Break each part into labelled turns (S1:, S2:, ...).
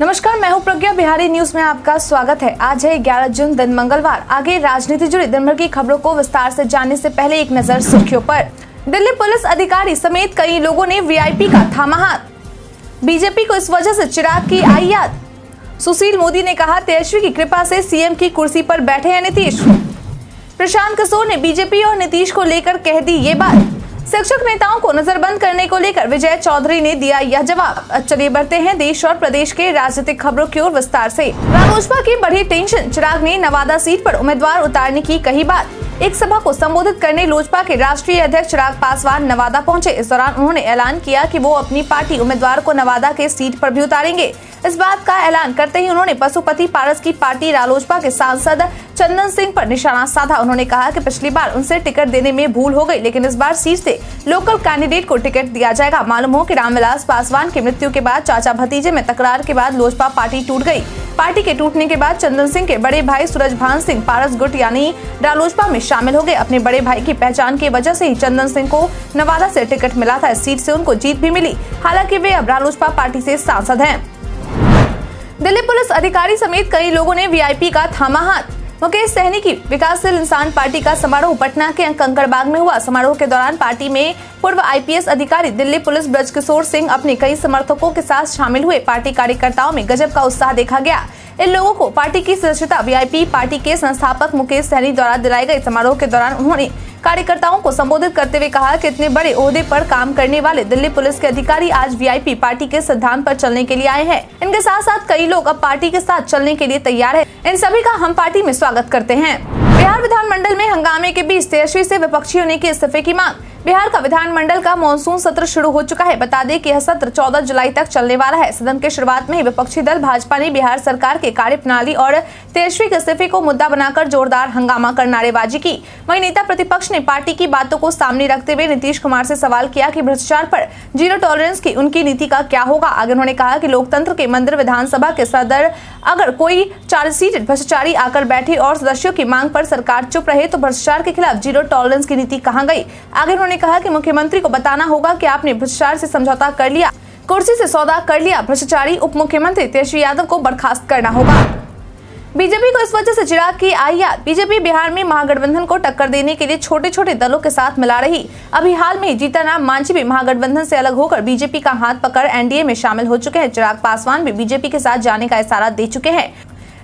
S1: नमस्कार, मैं हूँ प्रज्ञा। बिहारी न्यूज़ में आपका स्वागत है। आज है 11 जून, दिन मंगलवार। आगे राजनीति जुड़ी दिन भर की खबरों को विस्तार से जानने से पहले एक नज़र सुर्खियों पर। दिल्ली पुलिस अधिकारी समेत कई लोगों ने वीआईपी का थामा हाथ बीजेपी को इस वजह से चिराग की आई याद। सुशील मोदी ने कहा, तेजस्वी की कृपा से सीएम की कुर्सी पर बैठे हैं नीतीश। प्रशांत किशोर ने बीजेपी और नीतीश को लेकर कह दी ये बात। शिक्षक नेताओं को नजरबंद करने को लेकर विजय चौधरी ने दिया यह जवाब। चलिए बढ़ते हैं देश और प्रदेश के राजनीतिक खबरों की ओर विस्तार से। रालोसपा की बढ़ी टेंशन, चिराग ने नवादा सीट पर उम्मीदवार उतारने की कही बात। एक सभा को संबोधित करने लोजपा के राष्ट्रीय अध्यक्ष चिराग पासवान नवादा पहुँचे। इस दौरान उन्होंने ऐलान किया कि वो अपनी पार्टी उम्मीदवार को नवादा के सीट पर भी उतारेंगे। इस बात का ऐलान करते ही उन्होंने पशुपति पारस की पार्टी रालोजपा के सांसद चंदन सिंह पर निशाना साधा। उन्होंने कहा कि पिछली बार उनसे टिकट देने में भूल हो गई, लेकिन इस बार सीट से लोकल कैंडिडेट को टिकट दिया जाएगा। मालूम हो कि रामविलास पासवान की मृत्यु के बाद चाचा भतीजे में तकरार के बाद लोजपा पार्टी टूट गई। पार्टी के टूटने के बाद चंदन सिंह के बड़े भाई सूरज भान सिंह, पारस गुट यानी रालोजपा में शामिल हो गए। अपने बड़े भाई की पहचान की वजह से ही चंदन सिंह को नवादा से टिकट मिला था। इस सीट से उनको जीत भी मिली। हालाँकि वे अब रालोजपा पार्टी से सांसद हैं। दिल्ली पुलिस अधिकारी समेत कई लोगों ने वीआईपी का थामा हाथ। मुकेश सहनी की विकासशील इंसान पार्टी का समारोह पटना के कंकड़बाग में हुआ। समारोह के दौरान पार्टी में पूर्व आईपीएस अधिकारी दिल्ली पुलिस ब्रजकिशोर सिंह अपने कई समर्थकों के साथ शामिल हुए। पार्टी कार्यकर्ताओं में गजब का उत्साह देखा गया। इन लोगों को पार्टी की सदस्यता वीआईपी पार्टी के संस्थापक मुकेश सहनी द्वारा दिलाए गए समारोह के दौरान उन्होंने कार्यकर्ताओं को संबोधित करते हुए कहा कि इतने बड़े ओहदे पर काम करने वाले दिल्ली पुलिस के अधिकारी आज वीआईपी पार्टी के सिद्धांत पर चलने के लिए आए हैं। इनके साथ साथ कई लोग अब पार्टी के साथ चलने के लिए तैयार है। इन सभी का हम पार्टी में स्वागत करते हैं। बिहार विधानमंडल में हंगामे के बीच तेजस्वी से विपक्षी होने की इस्तीफे की मांग। बिहार का विधानमंडल का मानसून सत्र शुरू हो चुका है। बता दें कि यह सत्र 14 जुलाई तक चलने वाला है। सदन के शुरुआत में ही विपक्षी दल, भाजपा ने बिहार सरकार के कार्यप्रणाली और तेजस्वी के इस्तीफे को मुद्दा बनाकर जोरदार हंगामा कर नारेबाजी की। वही नेता प्रतिपक्ष ने पार्टी की बातों को सामने रखते हुए नीतीश कुमार से सवाल किया कि भ्रष्टाचार पर ज़ीरो टॉलरेंस की उनकी नीति का क्या होगा? आगे उन्होंने कहा कि लोकतंत्र के मंदिर विधानसभा के सदर अगर कोई चार्ज सीट भ्रष्टाचारी आकर बैठे और सदस्यों की मांग पर सरकार चुप रहे तो भ्रष्टाचार के खिलाफ ज़ीरो टॉलरेंस की नीति कहाँ गई? आगे उन्होंने कहा कि मुख्यमंत्री को बताना होगा कि आपने भ्रष्टाचार से समझौता कर लिया, कुर्सी से सौदा कर लिया, भ्रष्टाचारी उप मुख्यमंत्री तेजस्वी यादव को बर्खास्त करना होगा। बीजेपी को इस वजह से चिराग की आई याद, बीजेपी बिहार में महागठबंधन को टक्कर देने के लिए छोटे छोटे दलों के साथ मिला रही। अभी हाल में जीताराम मांझी भी महागठबंधन से अलग होकर बीजेपी का हाथ पकड़ एनडीए में शामिल हो चुके हैं। चिराग पासवान भी बीजेपी के साथ जाने का इशारा दे चुके हैं।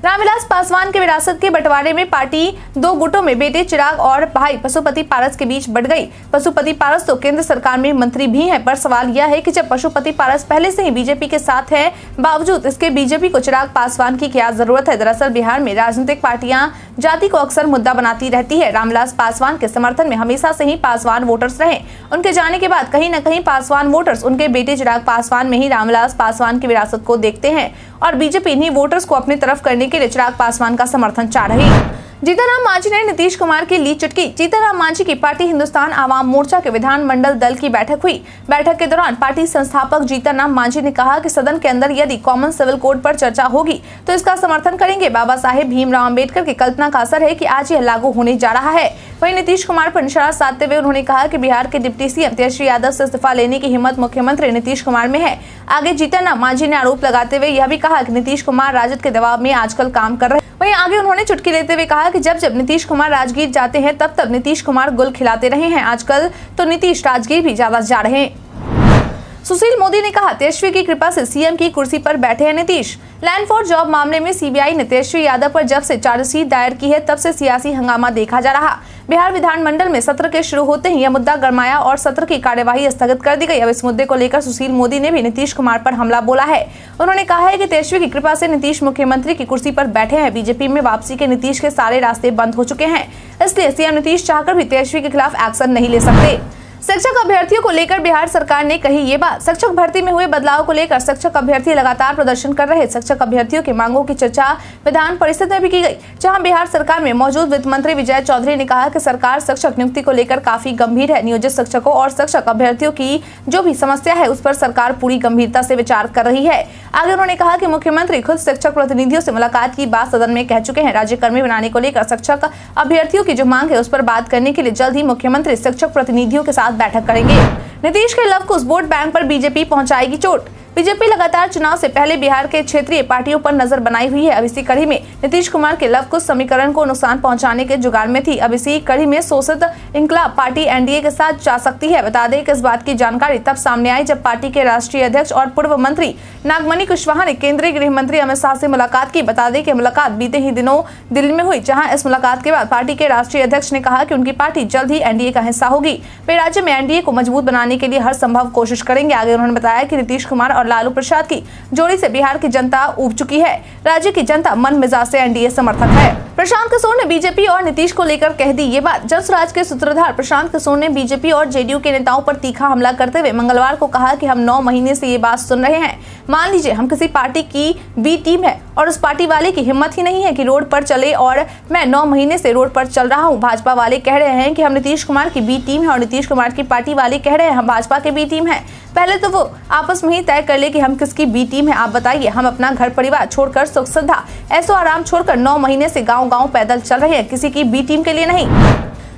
S1: रामविलास पासवान के विरासत के बंटवारे में पार्टी दो गुटों में बेटे चिराग और भाई पशुपति पारस के बीच बढ़ गई। पशुपति पारस तो केंद्र सरकार में मंत्री भी हैं, पर सवाल यह है कि जब पशुपति पारस पहले से ही बीजेपी के साथ है, बावजूद इसके बीजेपी को चिराग पासवान की क्या ज़रूरत है? दरअसल बिहार में राजनीतिक पार्टियाँ जाति को अक्सर मुद्दा बनाती रहती है। रामविलास पासवान के समर्थन में हमेशा से ही पासवान वोटर्स रहे। उनके जाने के बाद कहीं न कहीं पासवान वोटर्स उनके बेटे चिराग पासवान में ही रामविलास पासवान की विरासत को देखते हैं और बीजेपी इन्हीं वोटर्स को अपनी तरफ़ करने के लिए चिराग पासवान का समर्थन चाह रही जीताराम मांझी ने नीतीश कुमार की ली चुटकी। जीताराम मांझी की पार्टी हिंदुस्तान आवाम मोर्चा के विधानमंडल दल की बैठक हुई। बैठक के दौरान पार्टी संस्थापक जीताराम मांझी ने कहा कि सदन के अंदर यदि कॉमन सिविल कोड पर चर्चा होगी तो इसका समर्थन करेंगे। बाबा साहेब भीमराव अंबेडकर की कल्पना का असर है की आज यह लागू होने जा रहा है। वही नीतीश कुमार पर निशाना साधते हुए उन्होंने कहा की बिहार के डिप्टी सीएम तेजस्वी यादव से इस्तीफा लेने की हिम्मत मुख्यमंत्री नीतीश कुमार में है। आगे जीतन मांझी ने आरोप लगाते हुए यह भी कहा की नीतीश कुमार राजद के दबाव में आजकल काम कर रहे आगे उन्होंने चुटकी लेते हुए कहा कि जब जब नीतीश कुमार राजगीर जाते हैं, तब तब नीतीश कुमार गुल खिलाते रहे हैं। आजकल तो नीतीश राजगीर भी ज़्यादा जा रहे हैं। सुशील मोदी ने कहा, तेजस्वी की कृपा से सीएम की कुर्सी पर बैठे हैं नीतीश। लैंड फॉर जॉब मामले में सीबीआई ने तेजस्वी यादव पर जब से चार्जशीट दायर की है, तब से सियासी हंगामा देखा जा रहा। बिहार विधानमंडल में सत्र के शुरू होते ही यह मुद्दा गरमाया और सत्र की कार्यवाही स्थगित कर दी गई। अब इस मुद्दे को लेकर सुशील मोदी ने भी नीतीश कुमार पर हमला बोला है। उन्होंने कहा है कि तेजस्वी की कृपा से नीतीश मुख्यमंत्री की कुर्सी पर बैठे हैं। बीजेपी में वापसी के नीतीश के सारे रास्ते बंद हो चुके हैं। इसलिए सीएम नीतीश चाहकर भी तेजस्वी के खिलाफ एक्शन नहीं ले सकते। शिक्षक अभ्यर्थियों को लेकर बिहार सरकार ने कही ये बात। शिक्षक भर्ती में हुए बदलाव को लेकर शिक्षक अभ्यर्थी लगातार प्रदर्शन कर रहे शिक्षक अभ्यर्थियों की मांगों की चर्चा विधान परिषद में भी की गई, जहाँ बिहार सरकार में मौजूद वित्त मंत्री विजय चौधरी ने कहा कि सरकार शिक्षक नियुक्ति को लेकर काफ़ी गंभीर है। नियोजित शिक्षकों और शिक्षक अभ्यर्थियों की जो भी समस्या है, उस पर सरकार पूरी गंभीरता से विचार कर रही है। आगे उन्होंने कहा की मुख्यमंत्री खुद शिक्षक प्रतिनिधियों से मुलाकात की बात सदन में कह चुके हैं। राज्य कर्मी बनाने को लेकर शिक्षक अभ्यर्थियों की जो मांग है, उस पर बात करने के लिए जल्द ही मुख्यमंत्री शिक्षक प्रतिनिधियों के साथ बैठक करेंगे। नीतीश के लव कुछ वोट बैंक पर बीजेपी पहुंचाएगी चोट। बीजेपी लगातार चुनाव से पहले बिहार के क्षेत्रीय पार्टियों पर नज़र बनाई हुई है। अब इसी कड़ी में नीतीश कुमार के लव कुछ समीकरण को नुकसान पहुँचाने के जुगाड़ में थी। अब इसी कड़ी में शोषित इंकलाब पार्टी एनडीए के साथ जा सकती है। बता दें कि इस बात की जानकारी तब सामने आई जब पार्टी के राष्ट्रीय अध्यक्ष और पूर्व मंत्री नागमणि कुशवाहा ने केंद्रीय गृह मंत्री अमित शाह से मुलाकात की। बता दें कि मुलाकात बीते ही दिनों दिल्ली में हुई, जहाँ इस मुलाकात के बाद पार्टी के राष्ट्रीय अध्यक्ष ने कहा कि उनकी पार्टी जल्द ही एनडीए का हिस्सा होगी। वे राज्य में एनडीए को मज़बूत बनाने के लिए हर संभव कोशिश करेंगे। आगे उन्होंने बताया कि नीतीश कुमार और लालू प्रसाद की जोड़ी से बिहार की जनता उब चुकी है। राज्य की जनता मन मिजाज से एनडीए समर्थक है। प्रशांत किशोर ने बीजेपी और नीतीश को लेकर कह दी ये बात। जल स्वराज के सूत्रधार प्रशांत किशोर ने बीजेपी और जेडीयू के नेताओं पर तीखा हमला करते हुए मंगलवार को कहा कि हम नौ महीने से ये बात सुन रहे हैं। मान लीजिए, हम किसी पार्टी की बी टीम है और उस पार्टी वाले की हिम्मत ही नहीं है कि रोड पर चले और मैं नौ महीने से रोड पर चल रहा हूँ। भाजपा वाले कह रहे हैं कि हम नीतीश कुमार की बी टीम है और नीतीश कुमार की पार्टी वाले कह रहे हैं, हम भाजपा के बी टीम है। पहले तो वो आपस में ही तय कर ले कि हम किसकी बी टीम है। आप बताइए, हम अपना घर परिवार छोड़कर सुख श्रद्धा ऐसो आराम छोड़कर नौ महीने से गाँव गाँव पैदल चल रहे हैं, किसी की बी टीम के लिए नहीं।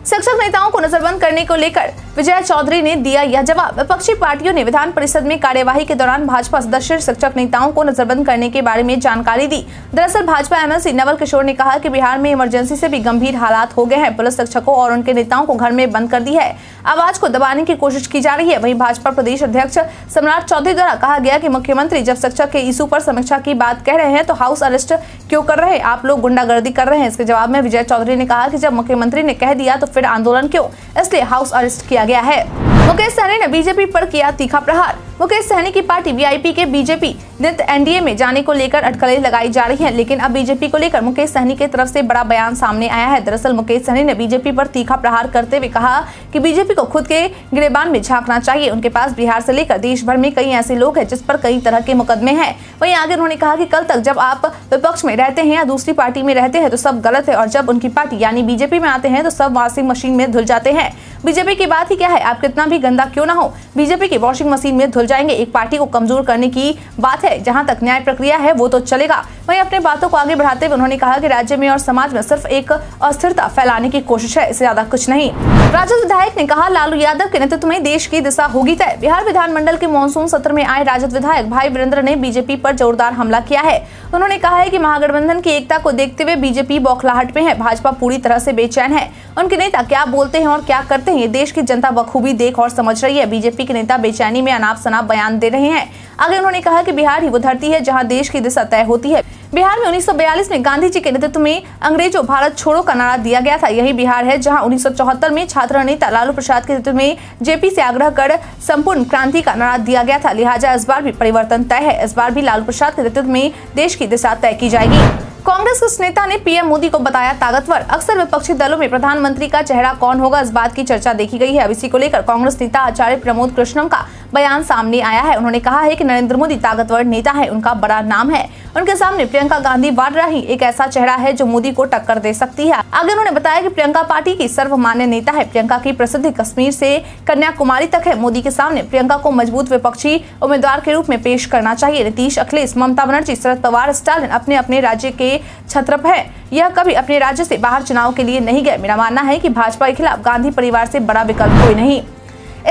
S1: शिक्षक नेताओं को नजरबंद करने को लेकर विजय चौधरी ने दिया यह जवाब। विपक्षी पार्टियों ने विधान परिषद में कार्यवाही के दौरान भाजपा सदस्य, शिक्षक, नेताओं को नजरबंद करने के बारे में जानकारी दी। दरअसल भाजपा एमएलसी नवल किशोर ने कहा कि बिहार में इमरजेंसी से भी गंभीर हालात हो गए हैं। पुलिस शिक्षकों और उनके नेताओं को घर में बंद कर दी है। आवाज़ को दबाने की कोशिश की जा रही है। वही भाजपा प्रदेश अध्यक्ष सम्राट चौधरी द्वारा कहा गया की मुख्यमंत्री जब शिक्षक के इशू पर समीक्षा की बात कह रहे हैं तो हाउस अरेस्ट क्यों कर रहे हैं? आप लोग गुंडागर्दी कर रहे हैं। इसके जवाब में विजय चौधरी ने कहा कि जब मुख्यमंत्री ने कह दिया तो फिर आंदोलन क्यों? इसलिए हाउस अरेस्ट किया गया है। मुकेश सहनी ने बीजेपी पर किया तीखा प्रहार। मुकेश सहनी की पार्टी वीआईपी के बीजेपी नित एनडीए में जाने को लेकर अटकलें लगाई जा रही हैं, लेकिन अब बीजेपी को लेकर मुकेश सहनी की तरफ़ से बड़ा बयान सामने आया है। दरअसल मुकेश सहनी ने बीजेपी पर तीखा प्रहार करते हुए कहा कि बीजेपी को खुद के गिरेबान में झांकना चाहिए। उनके पास बिहार से लेकर देश भर में कई ऐसे लोग हैं जिस पर कई तरह के मुकदमे हैं। वहीं आगे उन्होंने कहा कि कल तक जब आप विपक्ष में रहते हैं या दूसरी पार्टी में रहते हैं तो सब गलत है और जब उनकी पार्टी यानी बीजेपी में आते हैं तो सब वॉशिंग मशीन में धुल जाते हैं। बीजेपी की बात ही क्या है? आप कितना भी गंदा क्यों ना हो, बीजेपी की वॉशिंग मशीन में धुल जाएँगे। एक पार्टी को कमज़ोर करने की बात है। जहाँ तक न्याय प्रक्रिया है, वो तो चलेगा। वहीं अपने बातों को आगे बढ़ाते हुए उन्होंने कहा कि राज्य में और समाज में सिर्फ़ एक अस्थिरता फैलाने की कोशिश है, इससे ज़्यादा कुछ नहीं। राजद विधायक ने कहा, लालू यादव के नेतृत्व में देश की दिशा होगी तय। बिहार विधानमंडल के मानसून सत्र में आए राजद विधायक भाई वीरेंद्र ने बीजेपी पर जोरदार हमला किया है। उन्होंने कहा है कि महागठबंधन की एकता को देखते हुए बीजेपी बौखलाहट में है। भाजपा पूरी तरह से बेचैन है। उनके नेता क्या बोलते हैं और क्या करते हैं? ये देश की जनता बखूबी देख और समझ रही है। बीजेपी के नेता बेचैनी में अनाप शनाप बयान दे रहे हैं। आगे उन्होंने कहा कि बिहार ही वो धरती है जहाँ देश की दिशा तय होती है। बिहार में 1942 में गांधी जी के नेतृत्व में अंग्रेज़ों भारत छोड़ो का नारा दिया गया था। यही बिहार है जहाँ 1974 में छात्र नेता लालू प्रसाद के नेतृत्व में जेपी से आग्रह कर संपूर्ण क्रांति का नारा दिया गया था। लिहाजा इस बार भी परिवर्तन तय है। इस बार भी लालू प्रसाद के नेतृत्व में देश की दिशा तय की जाएगी। कांग्रेस उस नेता ने पीएम मोदी को बताया ताकतवर। अक्सर विपक्षी दलों में प्रधानमंत्री का चेहरा कौन होगा इस बात की चर्चा देखी गई है। अब इसी को लेकर कांग्रेस नेता आचार्य प्रमोद कृष्णम का बयान सामने आया है। उन्होंने कहा है कि नरेंद्र मोदी ताकतवर नेता है, उनका बड़ा नाम है। उनके सामने प्रियंका गांधी वाड्रा ही एक ऐसा चेहरा है जो मोदी को टक्कर दे सकती है। आगे उन्होंने बताया कि प्रियंका पार्टी की सर्वमान्य नेता है। प्रियंका की प्रसिद्धि कश्मीर से कन्याकुमारी तक है। मोदी के सामने प्रियंका को मज़बूत विपक्षी उम्मीदवार के रूप में पेश करना चाहिए। नीतीश अखिलेश ममता बनर्जी, शरद पवार, स्टालिन अपने अपने राज्य के छत्रप है। यह कभी अपने राज्य से बाहर चुनाव के लिए नहीं गए। मेरा मानना है कि भाजपा के खिलाफ गांधी परिवार से बड़ा विकल्प कोई नहीं।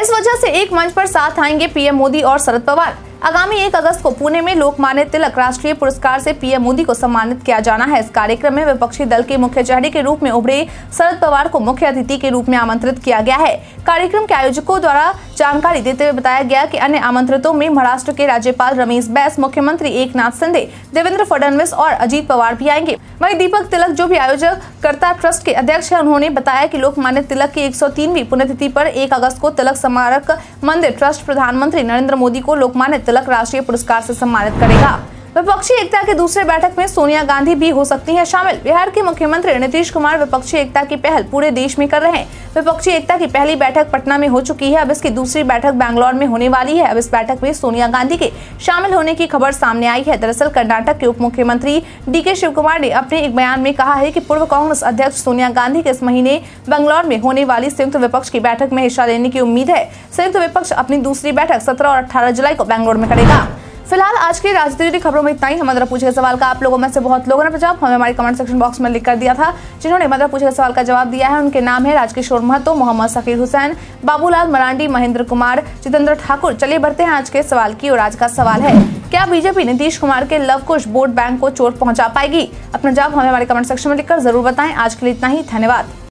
S1: इस वजह से एक मंच पर साथ आएँगे पीएम मोदी और शरद पवार। आगामी एक अगस्त को पुणे में लोकमान्य तिलक राष्ट्रीय पुरस्कार से पीएम मोदी को सम्मानित किया जाना है। इस कार्यक्रम में विपक्षी दल के मुख्य चेहरे के रूप में उभरे शरद पवार को मुख्य अतिथि के रूप में आमंत्रित किया गया है। कार्यक्रम के आयोजकों द्वारा जानकारी देते हुए बताया गया कि अन्य आमंत्रितों में महाराष्ट्र के राज्यपाल रमेश बैस, मुख्यमंत्री एक सिंधे देवेंद्र फडणवीस और अजीत पवार भी आएँगे। वही दीपक तिलक जो भी आयोजक करता ट्रस्ट के अध्यक्ष है, उन्होंने बताया कि लोकमान्य तिलक की एक सौ पुण्यतिथि पर एक अगस्त को तिलक स्मारक मंदिर ट्रस्ट प्रधानमंत्री नरेंद्र मोदी को लोकमान्य तिलक राष्ट्रीय पुरस्कार से सम्मानित करेगा। विपक्षी एकता के दूसरे बैठक में सोनिया गांधी भी हो सकती हैं शामिल। बिहार के मुख्यमंत्री नीतीश कुमार विपक्षी एकता की पहल पूरे देश में कर रहे हैं। विपक्षी एकता की पहली बैठक पटना में हो चुकी है, अब इसकी दूसरी बैठक बैंगलोर में होने वाली है। अब इस बैठक में सोनिया गांधी के शामिल होने की खबर सामने आई है। दरअसल कर्नाटक के उप मुख्यमंत्री डी के शिव कुमार ने अपने एक बयान में कहा है की पूर्व कांग्रेस अध्यक्ष सोनिया गांधी के इस महीने बंगलौर में होने वाली संयुक्त विपक्ष की बैठक में हिस्सा लेने की उम्मीद है। संयुक्त विपक्ष अपनी दूसरी बैठक सत्रह और अठारह जुलाई को बैंगलोर में करेगा। फ़िलहाल आज की राजनीति खबरों में इतना ही। हमारा पूछे सवाल का आप लोगों में से बहुत लोगों ने जवाब हमें हमारे कमेंट सेक्शन बॉक्स में लिख कर दिया था, जिन्होंने मतलब पूछे सवाल का जवाब दिया है। उनके नाम है राजकिशोर महतो, मोहम्मद सकीर हुसैन, बाबूलाल मरांडी, महेंद्र कुमार, जितेंद्र ठाकुर। चलिए बढ़ते हैं आज के सवाल की और आज का सवाल है, क्या बीजेपी नीतीश कुमार के लव कुश वोट बैंक को चोट पहुँचा पाएगी? अपना जवाब हमें हमारे कमेंट सेक्शन में लिखकर ज़रूर बताएँ। आज के लिए इतना ही। धन्यवाद।